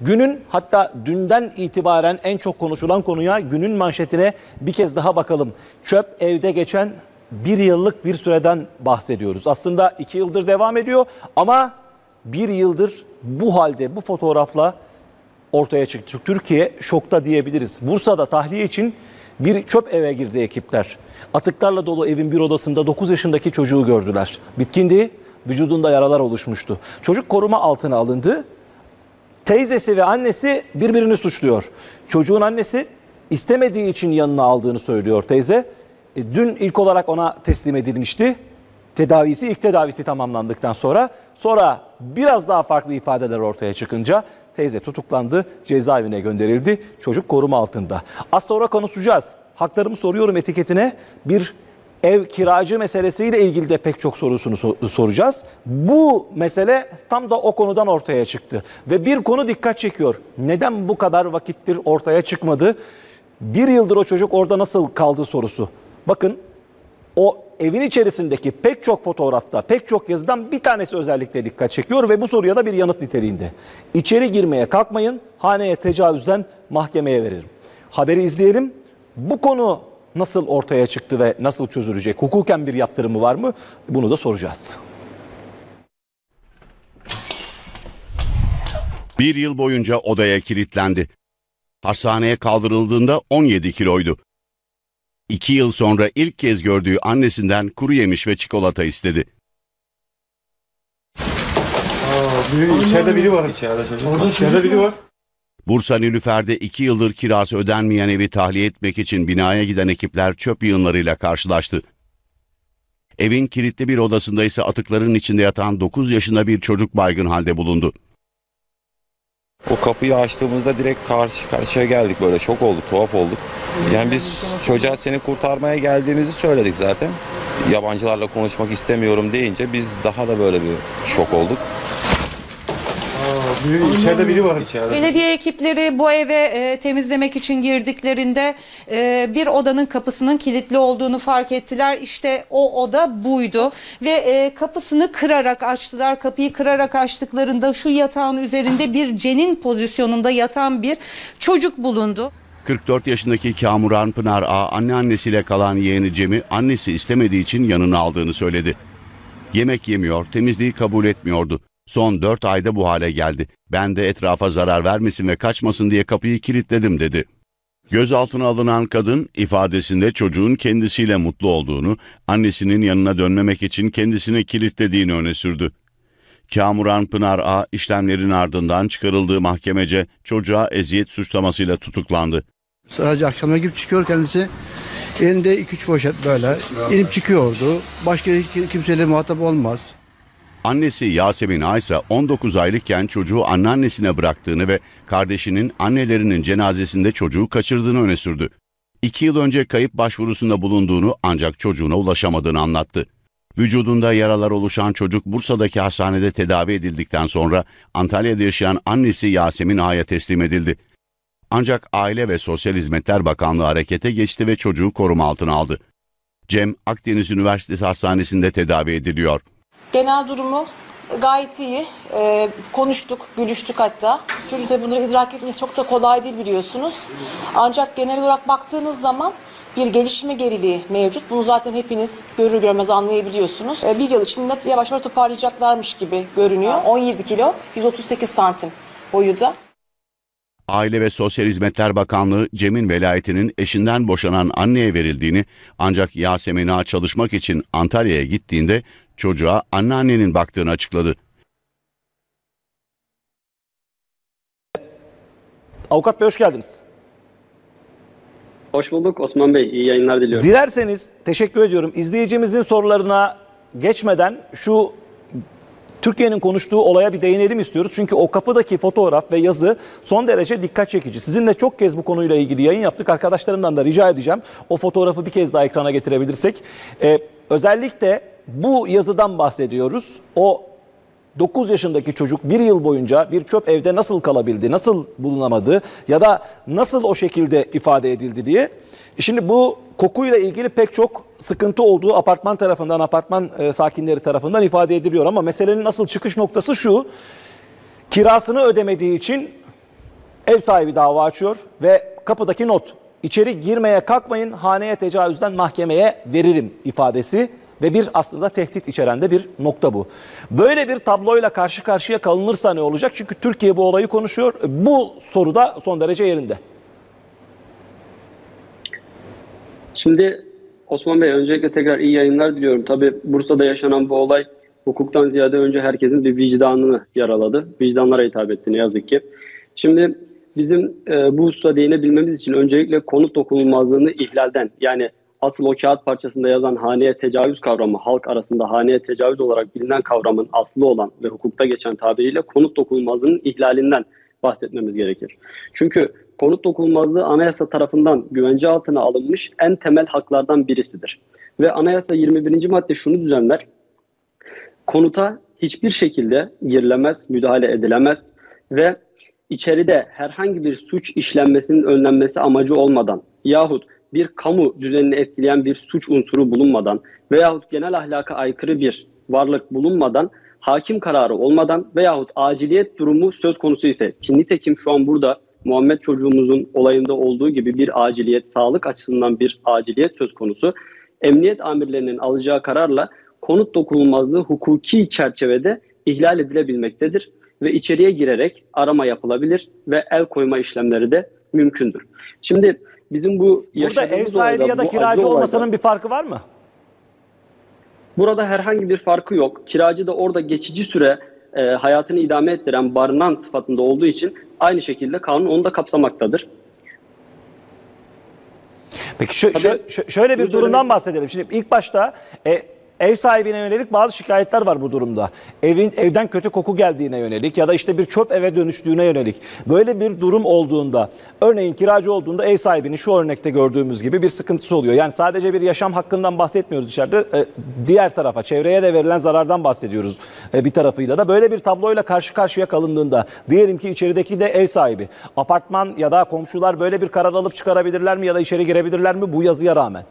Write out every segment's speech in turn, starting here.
Günün hatta dünden itibaren en çok konuşulan konuya günün manşetine bir kez daha bakalım. Çöp evde geçen bir yıllık bir süreden bahsediyoruz. Aslında iki yıldır devam ediyor ama bir yıldır bu halde bu fotoğrafla ortaya çıktı. Türkiye şokta diyebiliriz. Bursa'da tahliye için bir çöp eve girdi ekipler. Atıklarla dolu evin bir odasında 9 yaşındaki çocuğu gördüler. Bitkindi, vücudunda yaralar oluşmuştu. Çocuk koruma altına alındı. Teyzesi ve annesi birbirini suçluyor. Çocuğun annesi istemediği için yanına aldığını söylüyor teyze. E, Dün ilk olarak ona teslim edilmişti. Tedavisi ilk tedavisi tamamlandıktan sonra sonra biraz daha farklı ifadeler ortaya çıkınca teyze tutuklandı, cezaevine gönderildi. Çocuk koruma altında. Az sonra konuşacağız. Haklarımı soruyorum etiketine bir ev kiracı meselesiyle ilgili de pek çok sorusunu so- soracağız. Bu mesele tam da o konudan ortaya çıktı. Ve bir konu dikkat çekiyor. Neden bu kadar vakittir ortaya çıkmadı? Bir yıldır o çocuk orada nasıl kaldı sorusu. Bakın o evin içerisindeki pek çok fotoğrafta, pek çok yazıdan bir tanesi özellikle dikkat çekiyor ve bu soruya da bir yanıt niteliğinde. İçeri girmeye kalkmayın, haneye tecavüzden mahkemeye veririm. Haberi izleyelim. Bu konu nasıl ortaya çıktı ve nasıl çözülecek? Hukuken bir yaptırımı var mı? Bunu da soracağız. Bir yıl boyunca odaya kilitlendi. Hastaneye kaldırıldığında 17 kiloydu. İki yıl sonra ilk kez gördüğü annesinden kuru yemiş ve çikolata istedi. Biri, içeride biri var. İçeride çocuk. İçeride biri var. Bursa Nilüfer'de iki yıldır kirası ödenmeyen evi tahliye etmek için binaya giden ekipler çöp yığınlarıyla karşılaştı. Evin kilitli bir odasında ise atıkların içinde yatan 9 yaşında bir çocuk baygın halde bulundu. O kapıyı açtığımızda direkt karşı karşıya geldik böyle şok olduk, tuhaf olduk. Yani biz çocuğa seni kurtarmaya geldiğimizi söyledik zaten. Yabancılarla konuşmak istemiyorum deyince biz daha da böyle bir şok olduk. Biri, içeride biri var. İçeride. Belediye ekipleri bu eve e, temizlemek için girdiklerinde e, bir odanın kapısının kilitli olduğunu fark ettiler. İşte o oda buydu ve e, kapısını kırarak açtılar. Kapıyı kırarak açtıklarında şu yatağın üzerinde bir cenin pozisyonunda yatan bir çocuk bulundu. 44 yaşındaki Kamuran Pınar A anneannesiyle kalan yeğeni Cem'i annesi istemediği için yanına aldığını söyledi. Yemek yemiyor, temizliği kabul etmiyordu. Son 4 ayda bu hale geldi. Ben de etrafa zarar vermesin ve kaçmasın diye kapıyı kilitledim dedi. Gözaltına alınan kadın ifadesinde çocuğun kendisiyle mutlu olduğunu, annesinin yanına dönmemek için kendisini kilitlediğini öne sürdü. Kamuran Pınar A işlemlerin ardından çıkarıldığı mahkemece çocuğa eziyet suçlamasıyla tutuklandı. Sadece akşamına girip çıkıyor kendisi. Elinde 2-3 poşet böyle. İnip çıkıyordu. Başka kimseyle muhatap olmaz. Annesi Yasemin A ise 19 aylıkken çocuğu anneannesine bıraktığını ve kardeşinin annelerinin cenazesinde çocuğu kaçırdığını öne sürdü. İki yıl önce kayıp başvurusunda bulunduğunu ancak çocuğuna ulaşamadığını anlattı. Vücudunda yaralar oluşan çocuk Bursa'daki hastanede tedavi edildikten sonra Antalya'da yaşayan annesi Yasemin A'ya teslim edildi. Ancak Aile ve Sosyal Hizmetler Bakanlığı harekete geçti ve çocuğu koruma altına aldı. Cem Akdeniz Üniversitesi Hastanesi'nde tedavi ediliyor. Genel durumu gayet iyi. Ee, konuştuk, gülüştük hatta. Çocuğun tabii bunları idrak etmesi çok da kolay değil biliyorsunuz. Ancak genel olarak baktığınız zaman bir gelişme geriliği mevcut. Bunu zaten hepiniz görür görmez anlayabiliyorsunuz. Ee, bir yıl içinde yavaş yavaş toparlayacaklarmış gibi görünüyor. 17 kilo, 138 santim boyu da. Aile ve Sosyal Hizmetler Bakanlığı Cem'in velayetinin eşinden boşanan anneye verildiğini ancak Yasemin Ağa çalışmak için Antalya'ya gittiğinde çocuğa anneannenin baktığını açıkladı. Avukat Bey hoş geldiniz. Hoş bulduk Osman Bey. İyi yayınlar diliyorum. Dilerseniz teşekkür ediyorum. İzleyicimizin sorularına geçmeden şu Türkiye'nin konuştuğu olaya bir değinelim istiyoruz. Çünkü o kapıdaki fotoğraf ve yazı son derece dikkat çekici. Sizinle çok kez bu konuyla ilgili yayın yaptık. Arkadaşlarımdan da rica edeceğim. O fotoğrafı bir kez daha ekrana getirebilirsek. Ee, özellikle bu yazıdan bahsediyoruz. O 9 yaşındaki çocuk bir yıl boyunca bir çöp evde nasıl kalabildi, nasıl bulunamadı ya da nasıl o şekilde ifade edildi diye. Şimdi bu kokuyla ilgili pek çok sıkıntı olduğu apartman tarafından, apartman e, sakinleri tarafından ifade ediliyor. Ama meselenin asıl çıkış noktası şu, kirasını ödemediği için Ev sahibi dava açıyor ve kapıdaki not içeri girmeye kalkmayın haneye tecavüzden mahkemeye veririm ifadesi ve bir aslında tehdit içeren de bir nokta bu. Böyle bir tabloyla karşı karşıya kalınırsa ne olacak? Çünkü Türkiye bu olayı konuşuyor. Bu soru da son derece yerinde. Şimdi Osman Bey öncelikle tekrar iyi yayınlar diliyorum. Tabii Bursa'da yaşanan bu olay hukuktan ziyade önce herkesin bir vicdanını yaraladı. Vicdanlara hitap etti ne yazık ki. Şimdi bizim e, bu hususa değinebilmemiz için öncelikle konut dokunulmazlığını ihlalden yani asıl o kağıt parçasında yazan haneye tecavüz kavramı halk arasında haneye tecavüz olarak bilinen kavramın aslı olan ve hukukta geçen tabiriyle konut dokunulmazlığının ihlalinden bahsetmemiz gerekir. Çünkü konut dokunulmazlığı anayasa tarafından güvence altına alınmış en temel haklardan birisidir. Ve anayasa 21. madde şunu düzenler. Konuta hiçbir şekilde girilemez, müdahale edilemez ve içeride herhangi bir suç işlenmesinin önlenmesi amacı olmadan yahut bir kamu düzenini etkileyen bir suç unsuru bulunmadan veyahut genel ahlaka aykırı bir varlık bulunmadan hakim kararı olmadan veyahut aciliyet durumu söz konusu ise ki nitekim şu an burada Muhammed çocuğumuzun olayında olduğu gibi bir aciliyet, sağlık açısından bir aciliyet söz konusu. Emniyet amirlerinin alacağı kararla konut dokunulmazlığı hukuki çerçevede ihlal edilebilmektedir ve içeriye girerek arama yapılabilir ve el koyma işlemleri de mümkündür. Şimdi bizim bu Burada ev sahibi ya da kiracı acı olayda- olmasının bir farkı var mı? Burada herhangi bir farkı yok. Kiracı da orada geçici süre e, hayatını idame ettiren barınan sıfatında olduğu için aynı şekilde kanun onu da kapsamaktadır. Peki şö- Tabii. şö- şö- şöyle bir durumdan bahsedelim. Şimdi ilk başta e, ev sahibine yönelik bazı şikayetler var bu durumda. Evin evden kötü koku geldiğine yönelik ya da işte bir çöp eve dönüştüğüne yönelik. Böyle bir durum olduğunda, örneğin kiracı olduğunda ev sahibinin şu örnekte gördüğümüz gibi bir sıkıntısı oluyor. Yani sadece bir yaşam hakkından bahsetmiyoruz içeride. E, diğer tarafa, çevreye de verilen zarardan bahsediyoruz e, bir tarafıyla da. Böyle bir tabloyla karşı karşıya kalındığında, diyelim ki içerideki de ev sahibi, apartman ya da komşular böyle bir karar alıp çıkarabilirler mi ya da içeri girebilirler mi bu yazıya rağmen?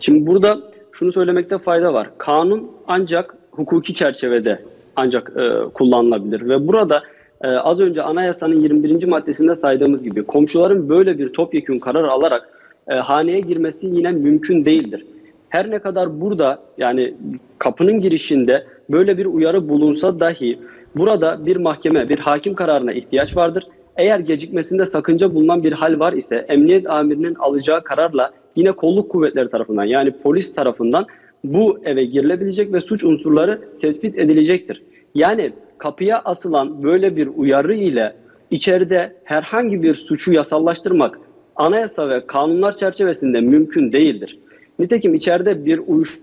Şimdi burada şunu söylemekte fayda var. Kanun ancak hukuki çerçevede ancak e, kullanılabilir ve burada e, az önce anayasanın 21. maddesinde saydığımız gibi komşuların böyle bir topyekün karar alarak e, haneye girmesi yine mümkün değildir. Her ne kadar burada yani kapının girişinde böyle bir uyarı bulunsa dahi burada bir mahkeme, bir hakim kararına ihtiyaç vardır. Eğer gecikmesinde sakınca bulunan bir hal var ise emniyet amirinin alacağı kararla yine kolluk kuvvetleri tarafından yani polis tarafından bu eve girilebilecek ve suç unsurları tespit edilecektir. Yani kapıya asılan böyle bir uyarı ile içeride herhangi bir suçu yasallaştırmak anayasa ve kanunlar çerçevesinde mümkün değildir. Nitekim içeride bir uyuşturucu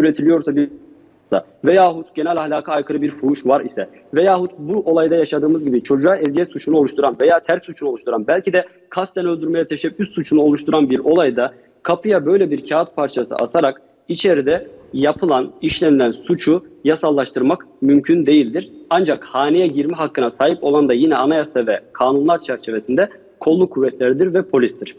üretiliyorsa bir veyahut genel ahlaka aykırı bir fuhuş var ise veyahut bu olayda yaşadığımız gibi çocuğa eziyet suçunu oluşturan veya terk suçunu oluşturan belki de kasten öldürmeye teşebbüs suçunu oluşturan bir olayda kapıya böyle bir kağıt parçası asarak içeride yapılan, işlenilen suçu yasallaştırmak mümkün değildir. Ancak haneye girme hakkına sahip olan da yine anayasa ve kanunlar çerçevesinde kolluk kuvvetleridir ve polistir.